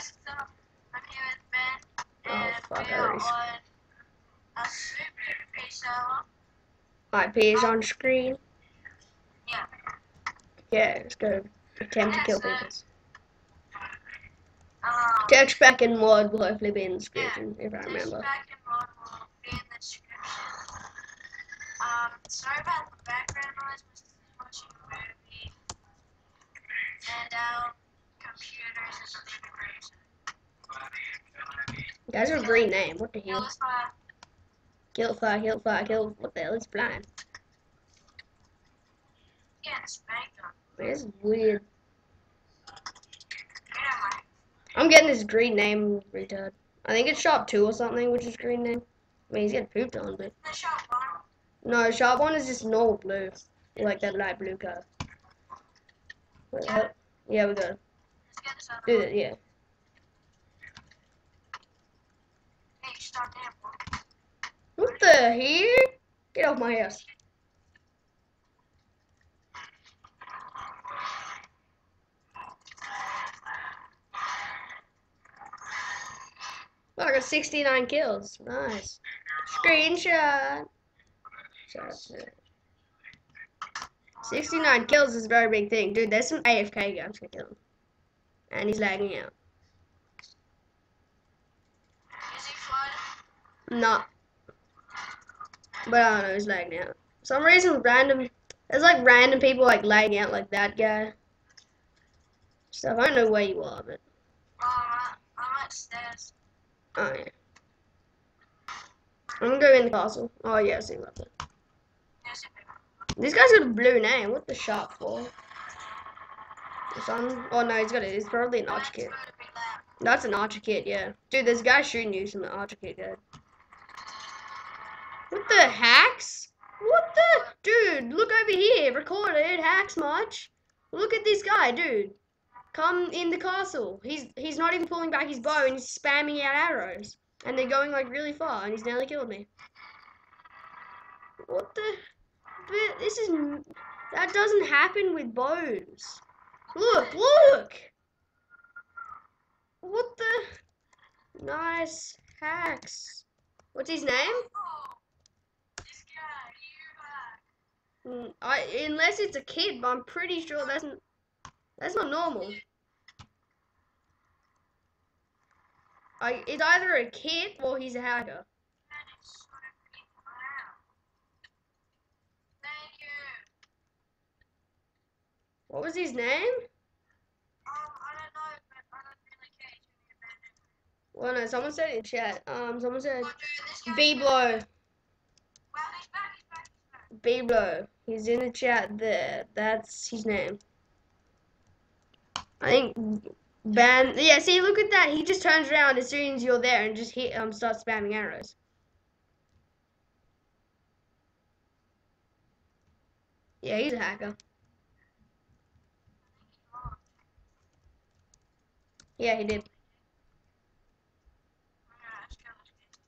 so I'm here with Ben, Oh, fuck, we are on a super. IP is on screen. Yeah. Yeah, let's go attempt to kill Yeah, so- people. Um, Texture pack in mod will hopefully be in the yeah, description if I remember. back in mod will be in the description. Um, sorry about the background noise, watching a movie, and our Guys a green name. What the hell? Kill fire, kill fire, kill. What the hell? It's blind. Yeah. Is weird. I'm getting this green name retard. I think it's shop two or something, which is green name. I mean, he's getting pooped on, but no, shop one is just normal blue, like that light blue color. Yeah. Yeah, we got Do it. Yeah. What the heck? Get off my ass. I got 69 kills. Nice. Screenshot. 69 kills is a very big thing. Dude, there's some AFK guys gonna kill him. And he's lagging out. Not. But I don't know, he's lagging out. For some reason, random. There's like random people like lagging out, like that guy. So I don't know where you are, but. Oh, I'm, upstairs. Oh, yeah. I'm gonna go in the castle. Oh, yeah, I see what This guy's got a blue name. What the shop for? Oh, no, he's got it. He's probably an archer kit. That's an archer kit, yeah. Dude, there's a guy shooting you from the archer kit, dude. What the hacks? What the? Dude, look over here. Recorded. Hacks much? Look at this guy, dude. Come in the castle. He's he's not even pulling back his bow and he's spamming out arrows. And they're going like really far and he's nearly killed me. What the? But this is... That doesn't happen with bows. Look, look! What the? Nice hacks. What's his name? This guy, you, Mm, I unless it's a kid, but I'm pretty sure that's that's not normal. I, it's either a kid or he's a hacker. man, it's so people around. Thank you. What was his name? Um, I don't know, I don't really care. Give me a bandage. Well, no, someone said in chat. Um, someone said Oh, B blow. Well, he's back, he's back, he's back. B blow. He's in the chat there. That's his name. I think ban. Yeah, see, look at that. He just turns around as soon as you're there and just hit um starts spamming arrows. Yeah, he's a hacker. Yeah, he did. Yeah, let's kill this kid.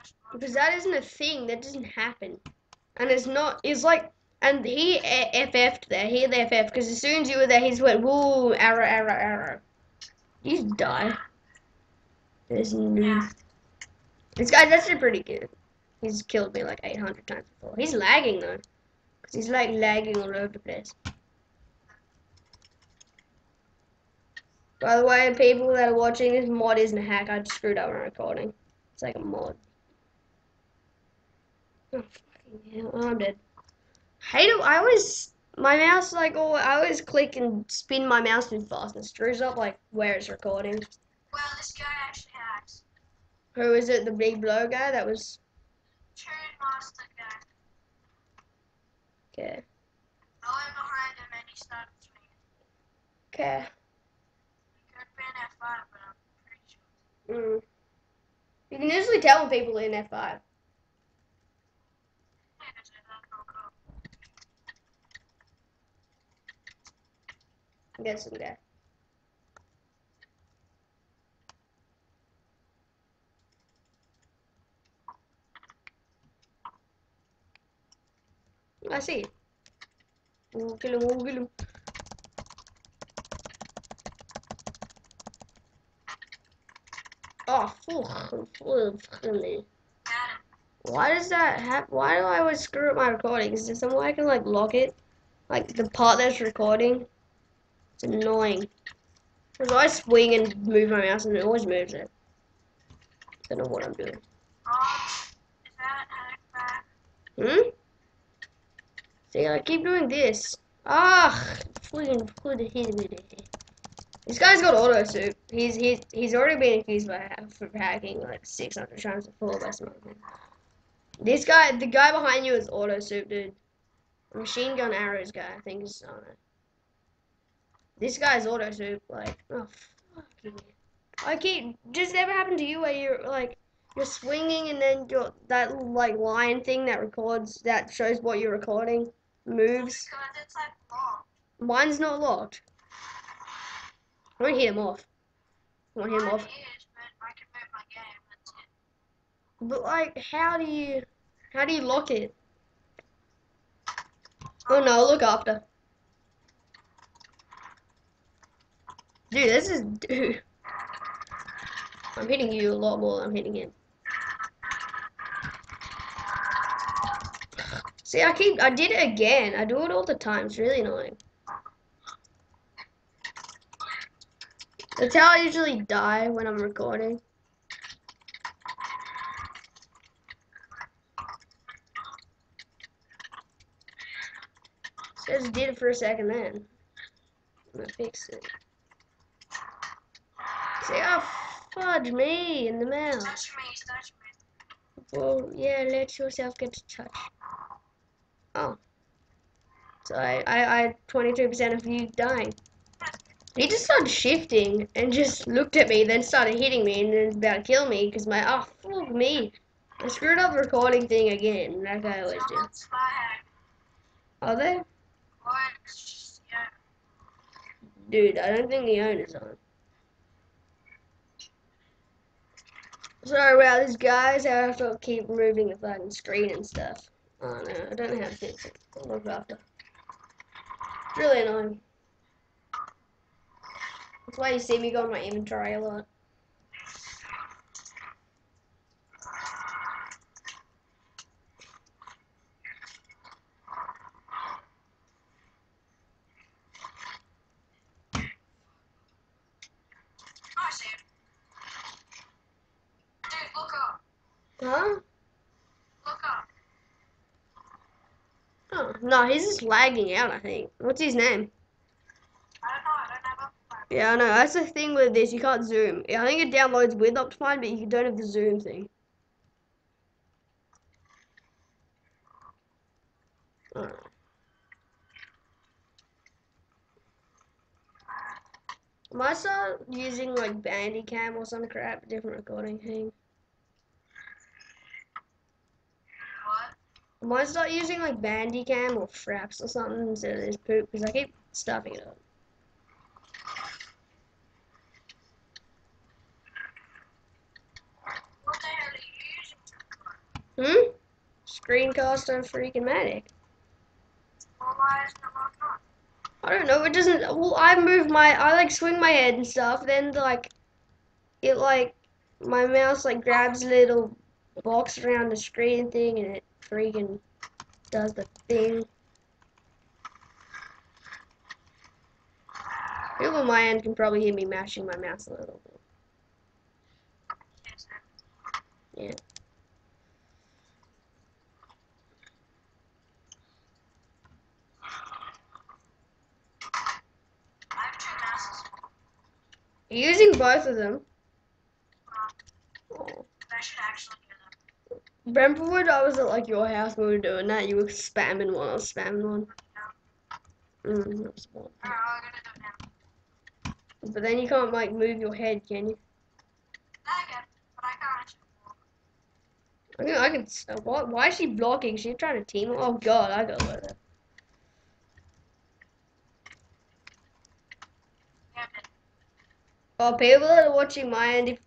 It's wrong. Because that isn't a thing. That doesn't happen. And it's not. It's like. And he FF'd there. He had the FF. Because as soon as you were there, he just went, woo, arrow, arrow, arrow. You just die. There's no. This guy's actually pretty good. He's killed me like 800 times before. He's lagging though. Because he's like lagging all over the place. By the way, people that are watching, this mod isn't a hack. I just screwed up on recording. It's like a mod. Oh, fucking hell. Oh, I'm dead. Hate it. I always, my mouse, like, oh, I always click and spin my mouse too fast and it screws up, like, where it's recording. Well, this guy actually hacks. Who is it? The big blow guy? That was, Turn master guy. okay. I went behind him and he started swinging. Okay. He could have been F5, but I'm pretty sure. Mm. You can usually tell when people are in F5. Yeah, 'cause I don't know code. I'm that. I see. Ooh, kill him, ooh, kill him. Oh, fuck. Got it. Why does that happen? Why do I always screw up my recording? Is there some way I can like lock it? Like the part that's recording? It's annoying. Because I swing and move my mouse and it always moves it. Don't know what I'm doing. Hmm? See, I keep doing this. Ah, fucking put it here with it. This guy's got auto soup. He's he's he's already been accused by for hacking like 600 times before. Not good. This guy, the guy behind you is auto soup, dude. Machine gun arrows guy, I think is on it. This guy's auto soup. Like, oh fucking. I keep. Does it ever happen to you where you're like you're swinging and then your that like line thing that records that shows what you're recording moves? Because it's like long. Mine's not locked. I want to hit him off. I want to hit him off. is, but I can move my game. But like, how do you, how do you lock it? Oh um, no, look after. Dude, this is dude. I'm hitting you a lot more than I'm hitting him. See, I keep, I did it again. I do it all the time. It's really annoying. That's how I usually die when I'm recording. So I just did it for a second then. I'm gonna fix it. See, oh, fudge me in the mouth. Touch me, touch me. Well, yeah, let yourself get touched. Oh. So I, I, I, 22% of you dying. He just started shifting and just looked at me, then started hitting me and then about to kill me because my, oh, fuck me. I screwed up the recording thing again, like I always do. Are they? Dude, I don't think the owner's on. Sorry about this, guys. I have to keep moving the fucking screen and stuff. Oh no, I don't know how to fix it. I'll look after. It's really annoying. That's why you see me go on my inventory a lot. I. Dude, look up. Huh? Look up. Oh, no, he's just lagging out, I think. What's his name? I don't know. I don't have a Yeah, I know. That's the thing with this. You can't zoom. I think it downloads with Optifine, but you don't have the zoom thing. I might start using like Bandicam or some crap, different recording thing. What? I might start using like Bandicam or Fraps or something instead of this poop because I keep stuffing it up. What the hell Hmm? Screencast-O freaking Matic. On? I don't know. It doesn't. Well, I move my. I like swing my head and stuff. Then like, it like my mouse like grabs a little box around the screen thing and it freaking does the thing. People on my end can probably hear me mashing my mouse a little bit. Yeah. I have two mouses. You're using both of them. Oh. Brentwood, I was at like your house when we were doing that. You were spamming one. I was spamming one. Mm. But then you can't like move your head, can you? I can, I can. I can. uh, Why, is she blocking? She's trying to team. Oh god, I got with her. Yeah, but Oh, people that are watching my end, if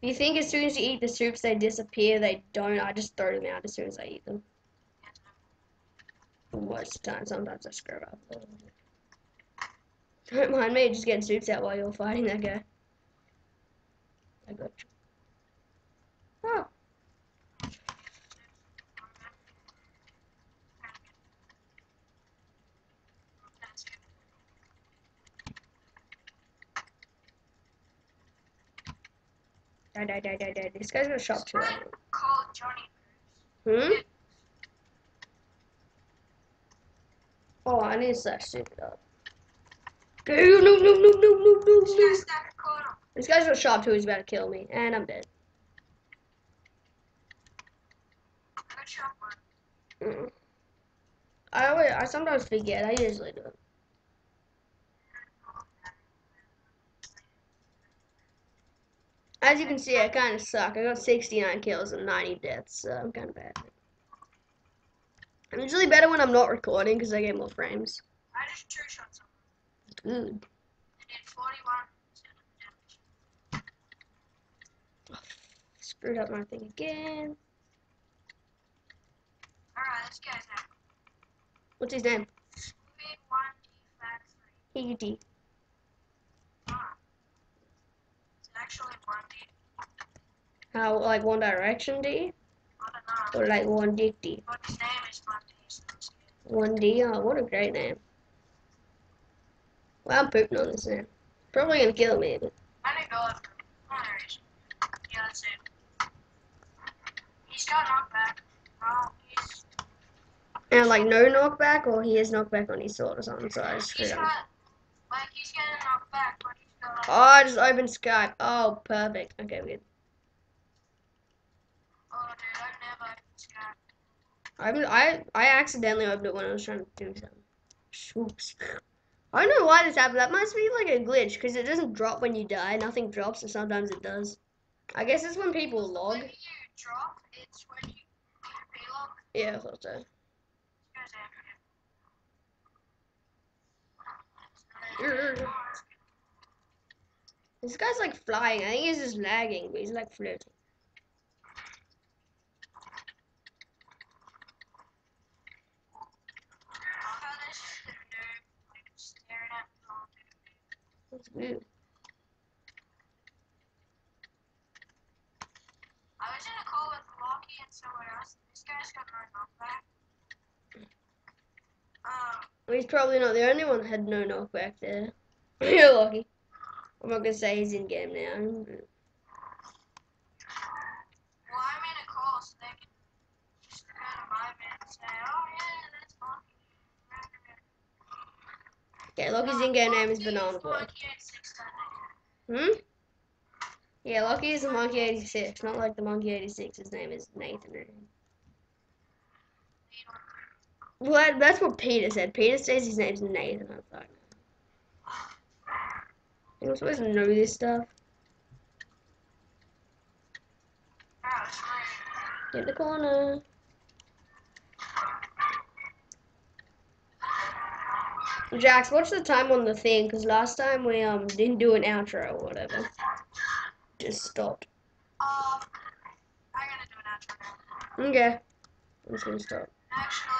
you think as soon as you eat the soups they disappear, they don't. I just throw them out as soon as I eat them. Most of the time, sometimes I screw up. Don't mind me just getting soups out while you're fighting that guy. I got you. Oh, die, die, die, die, die. This guy's gonna shop too. Call Johnny. Hmm? Oh, I need to start stupid up. No, no, no, no, no, no, This no. guy's stack a corner. This guy's gonna shop too. He's about to kill me, and I'm dead. One. Mm. I always, I sometimes forget. I usually do. As you can see, I kind of suck. I got 69 kills and 90 deaths, so I'm kind of bad. I'm usually better when I'm not recording because I get more frames. I just two shots. Good. I oh, screwed up my thing again. Alright, this guy's now. What's his name? He D. How, like One Direction D? I don't know. Or like One Dick D? His name is 1D, so it's good. One D? Oh, what a great name. Well, I'm pooping on this name. Probably gonna kill me, but. He's got knockback. And like no knockback, or he has knockback on his sword or something. So I just screwed up. like, back, Oh, I just opened Skype. Oh, perfect. Okay, we're good. I I I accidentally opened it when I was trying to do something. Oops. I don't know why this happened. That must be like a glitch because it doesn't drop when you die. Nothing drops, and sometimes it does. I guess it's when people log. When you drop, it's when you. Yeah, I thought so. This guy's after him. This guy's like flying. I think he's just lagging, but he's like floating. Oh, this little dude, like, staring at me all day. Weird. I was in a call with Lockie and someone else. This guy's got no knockback. Um, Well, he's probably not the only one that had no knockback there. Lucky. I'm not gonna say he's in game now. well, I'm in a call, so they can just go to my van and say, oh, yeah, that's Lockie. Okay, Loki's in-game name is Banana Boy. Monkey 86 that name. Hmm? Yeah, Loki is the Monkey 86, not like the Monkey 86. His name is Nathan. Well, that's what Peter said. Peter says his name's Nathan. I like, I'm supposed to know this stuff. Get the corner. Jax, what's the time on the thing? Because last time we um didn't do an outro or whatever. Just stopped. Um, I'm gonna do an outro now. Okay. I'm just gonna stop. Actually,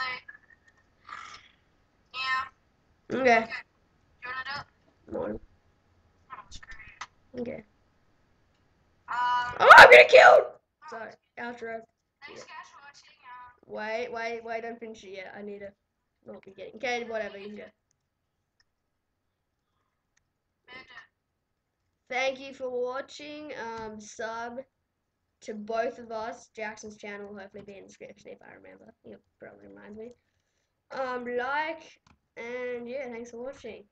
yeah. Okay. Okay. You wanna do it? Oh. Okay. Um, Oh, I'm getting killed! Sorry. Outro. thanks guys for watching. Um, Wait, wait, wait, don't finish it yet. I need to not be getting. Okay, whatever, you can go. Thank you for watching. Um, sub to both of us. Jaxon's channel will hopefully be in the description if I remember. It probably reminds me. Um, like and yeah, thanks for watching.